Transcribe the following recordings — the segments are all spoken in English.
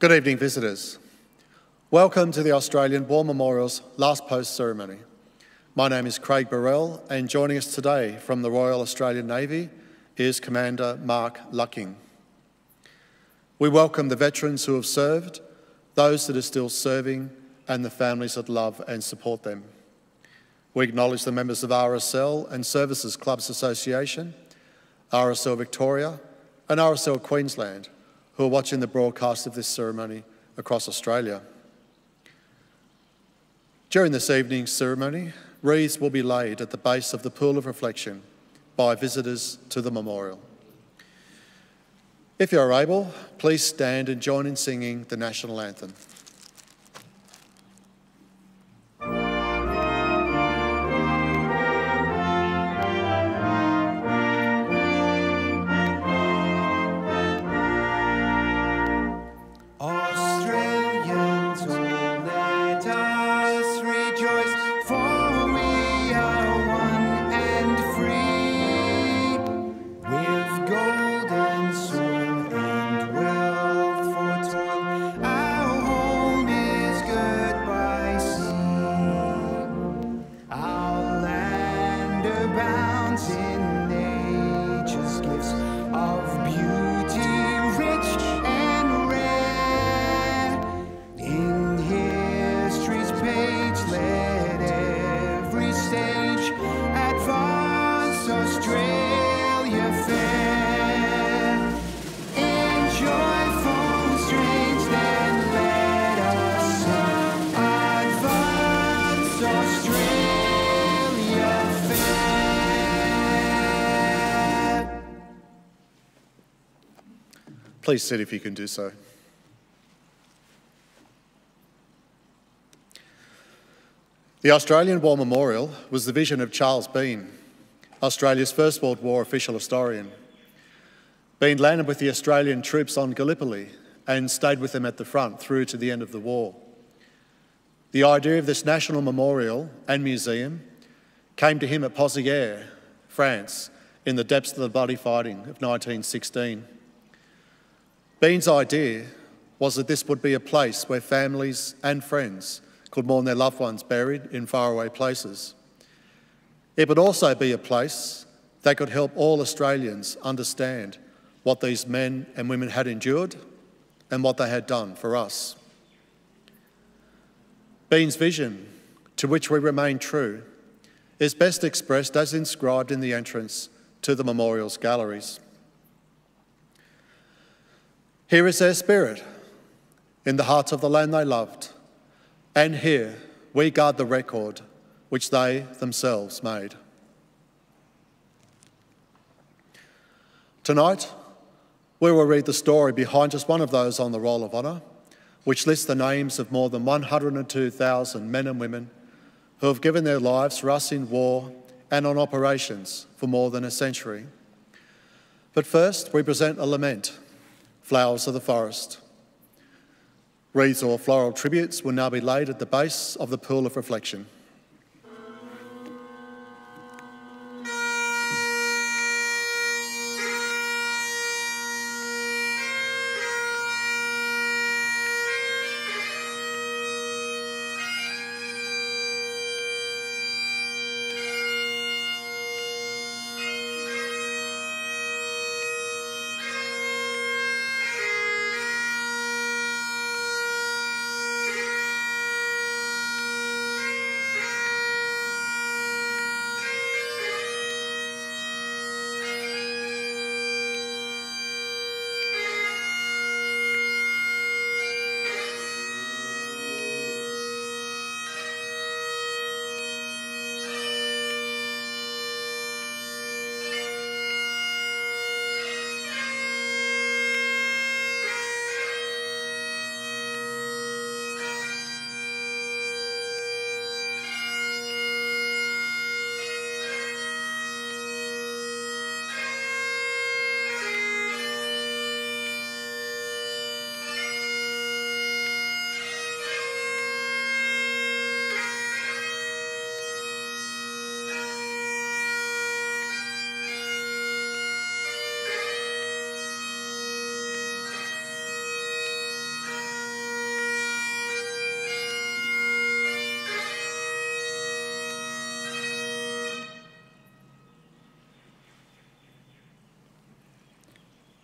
Good evening, visitors. Welcome to the Australian War Memorial's last post ceremony. My name is Craig Burrell, and joining us today from the Royal Australian Navy is Commander Mark Lucking. We welcome the veterans who have served, those that are still serving, and the families that love and support them. We acknowledge the members of RSL and Services Clubs Association, RSL Victoria, and RSL Queensland who are watching the broadcast of this ceremony across Australia. During this evening's ceremony, wreaths will be laid at the base of the Pool of Reflection by visitors to the memorial. If you are able, please stand and join in singing the national anthem. Please sit if you can do so. The Australian War Memorial was the vision of Charles Bean, Australia's First World War official historian. Bean landed with the Australian troops on Gallipoli and stayed with them at the front through to the end of the war. The idea of this national memorial and museum came to him at Pozieres, France, in the depths of the bloody fighting of 1916. Bean's idea was that this would be a place where families and friends could mourn their loved ones buried in faraway places. It would also be a place that could help all Australians understand what these men and women had endured and what they had done for us. Bean's vision, to which we remain true, is best expressed as inscribed in the entrance to the memorial's galleries. Here is their spirit in the hearts of the land they loved. And here we guard the record which they themselves made. Tonight, we will read the story behind just one of those on the Roll of Honour, which lists the names of more than 102,000 men and women who have given their lives for us in war and on operations for more than a century. But first, we present a lament flowers of the forest. Wreaths or floral tributes will now be laid at the base of the pool of reflection.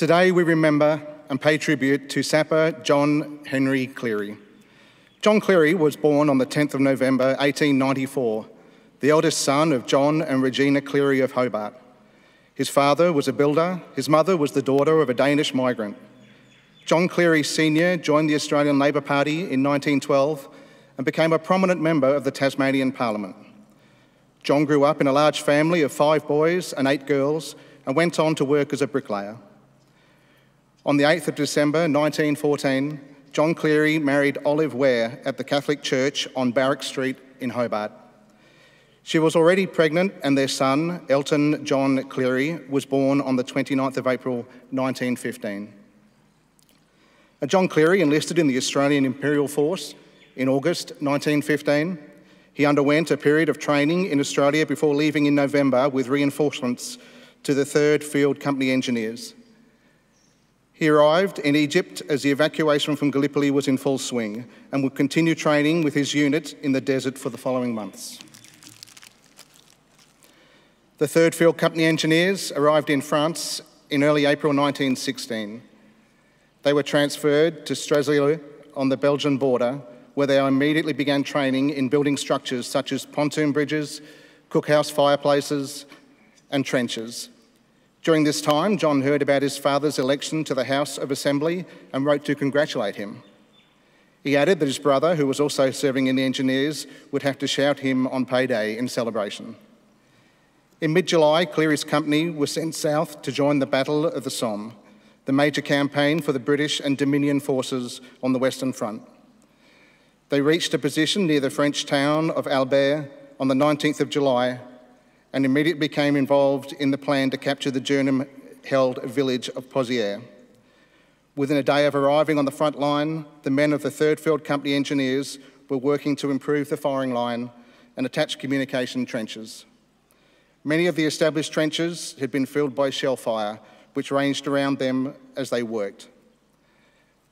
Today we remember and pay tribute to sapper John Henry Cleary. John Cleary was born on the 10th of November 1894, the eldest son of John and Regina Cleary of Hobart. His father was a builder, his mother was the daughter of a Danish migrant. John Cleary Sr. joined the Australian Labor Party in 1912 and became a prominent member of the Tasmanian Parliament. John grew up in a large family of five boys and eight girls and went on to work as a bricklayer. On the 8th of December 1914, John Cleary married Olive Ware at the Catholic Church on Barrack Street in Hobart. She was already pregnant, and their son, Elton John Cleary, was born on the 29th of April 1915. John Cleary enlisted in the Australian Imperial Force in August 1915. He underwent a period of training in Australia before leaving in November with reinforcements to the 3rd Field Company Engineers. He arrived in Egypt as the evacuation from Gallipoli was in full swing and would continue training with his unit in the desert for the following months. The 3rd Field Company Engineers arrived in France in early April 1916. They were transferred to Strzelecq on the Belgian border where they immediately began training in building structures such as pontoon bridges, cookhouse fireplaces, and trenches. During this time, John heard about his father's election to the House of Assembly and wrote to congratulate him. He added that his brother, who was also serving in the engineers, would have to shout him on payday in celebration. In mid July, Cleary's company was sent south to join the Battle of the Somme, the major campaign for the British and Dominion forces on the Western Front. They reached a position near the French town of Albert on the 19th of July and immediately became involved in the plan to capture the German held village of Pozières. Within a day of arriving on the front line, the men of the 3rd Field Company engineers were working to improve the firing line and attach communication trenches. Many of the established trenches had been filled by shell fire, which ranged around them as they worked.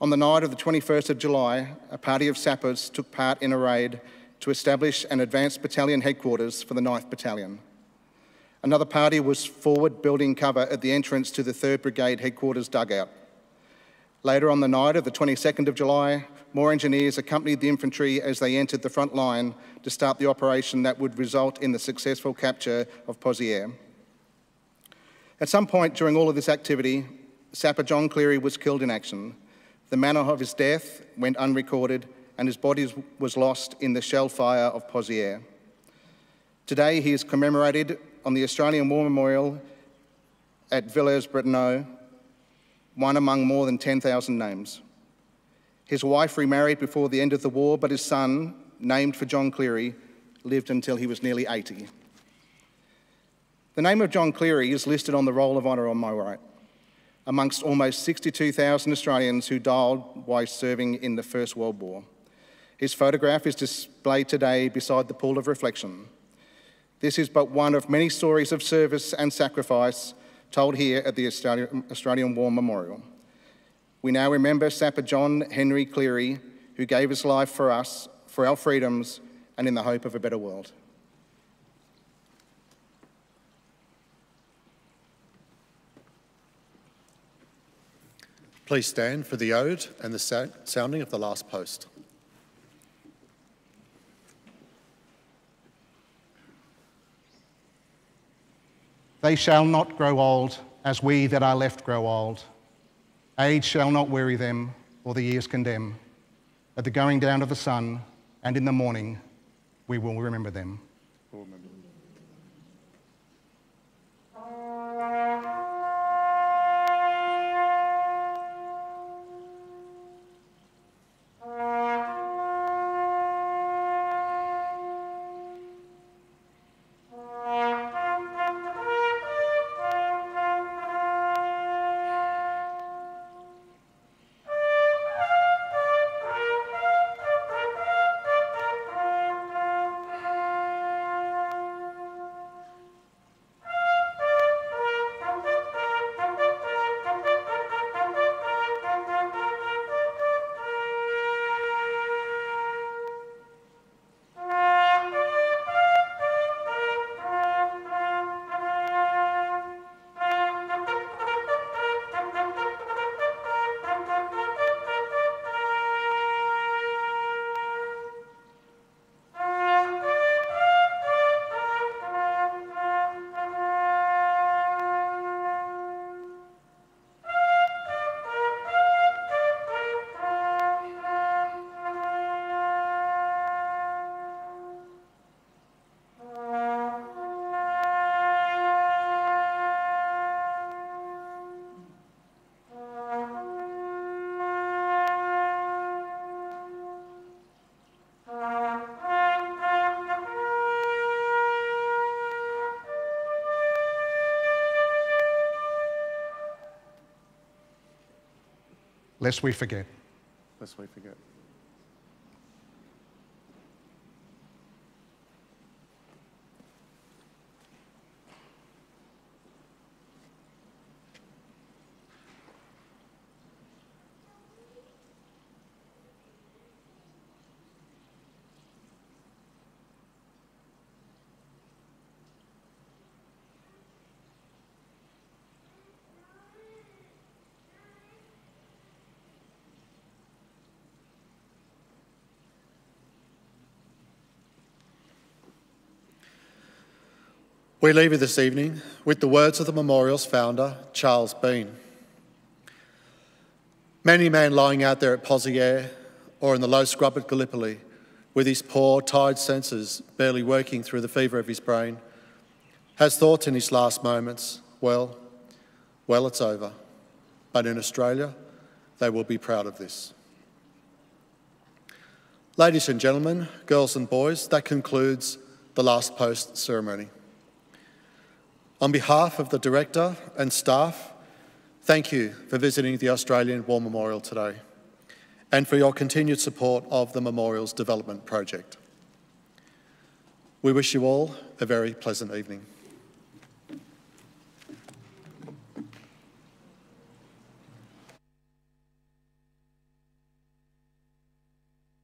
On the night of the 21st of July, a party of sappers took part in a raid to establish an advanced battalion headquarters for the 9th Battalion. Another party was forward building cover at the entrance to the 3rd Brigade headquarters dugout. Later on the night of the 22nd of July, more engineers accompanied the infantry as they entered the front line to start the operation that would result in the successful capture of Pozières. At some point during all of this activity, Sapper John Cleary was killed in action, the manner of his death went unrecorded, and his body was lost in the shell fire of Pozières. Today, he is commemorated on the Australian War Memorial at Villers-Bretonneux, one among more than 10,000 names. His wife remarried before the end of the war, but his son, named for John Cleary, lived until he was nearly 80. The name of John Cleary is listed on the Roll of Honour on my right amongst almost 62,000 Australians who died while serving in the First World War. His photograph is displayed today beside the pool of reflection. This is but one of many stories of service and sacrifice told here at the Australian War Memorial. We now remember Sapper John Henry Cleary, who gave his life for us, for our freedoms, and in the hope of a better world. Please stand for the ode and the sounding of the last post. They shall not grow old as we that are left grow old. Age shall not weary them, or the years condemn. At the going down of the sun and in the morning, we will remember them. We'll remember. Lest we forget. Lest we forget. We leave you this evening with the words of the memorial's founder, Charles Bean. Many a man lying out there at Pozières or in the low scrub at Gallipoli, with his poor, tired senses barely working through the fever of his brain, has thought in his last moments, well, well, it's over. But in Australia, they will be proud of this. Ladies and gentlemen, girls and boys, that concludes the last post ceremony. On behalf of the Director and staff, thank you for visiting the Australian War Memorial today and for your continued support of the Memorial's development project. We wish you all a very pleasant evening.